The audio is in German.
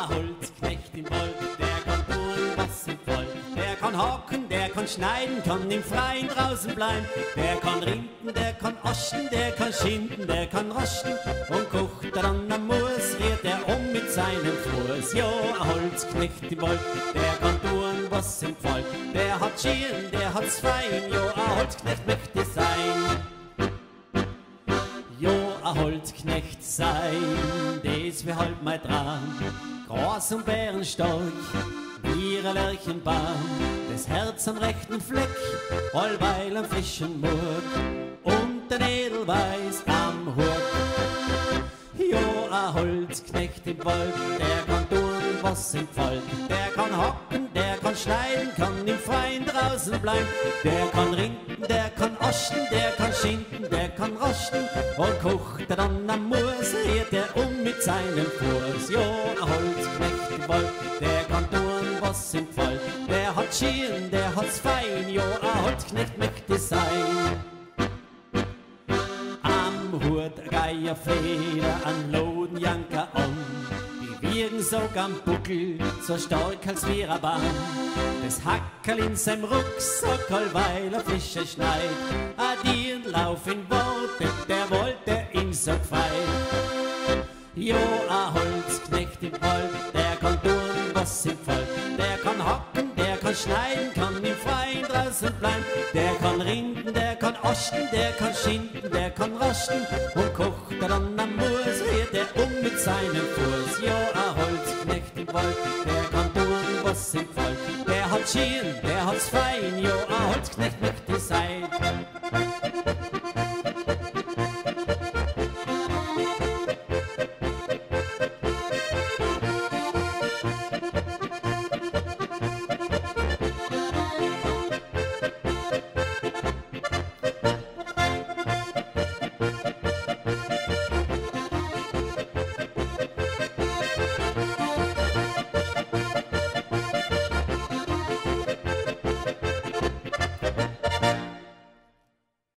ein Holzknecht im Wald, der kann tun, was ihm gefällt. Der kann haken, der kann schneiden, kann im Freien draußen bleiben. Der kann rinden, der kann aschen, der kann schinden, der kann raschen. Und kocht dann am Moos, rührt er um mit seinem Fuß. Ja, ein Holzknecht im Wald, der kann tun, was ihm gefällt. Der hat Schieren, der hat's fein, ja, ein Holzknecht möchte sein. Jo, ein Holzknecht sein, das wär halt mein Traum. Groß und bärenstark, wie ein. Das Herz am rechten Fleck, allweil am frischen Murk. Und der Edelweiß am Hut. Jo, ein Holzknecht im Wald, der kann tun, was ihm gefällt. Der kann hocken, der kann schneiden, kann im Freien draußen bleiben. Der kann rinden, der kann aschen, der kann schinden, der kann raschen. Und kocht er dann am Moos, rührt er seinem Fuß. Jo, Holzknecht Wald, der kann tun, was ihm gefällt. Der hat Schieren, der hat's fein, jo, Holzknecht möchte sein. Am Hut a Geierfeder, an Loden Janker an. Die wirken so am Buckel, so stark als wir Baum. Das Hackerl in seinem Rucksack, weil er frische Schneid. Addieren, lauf in Worte, der wollte ihm so gefallen. Jo, a Holzknecht im Wald, der kann tun, was ihm gefällt. Der kann hocken, der kann schneiden, kann im Freien draußen bleiben. Der kann rinden, der kann aschen, der kann schinden, der kann raschen. Und kocht er dann am Moos, rührt er um mit seinem Fuß. Jo, a Holzknecht im Wald, der kann tun, was ihm gefällt. Der hat Schieren, der hat's fein, jo, a Holzknecht möchte sein.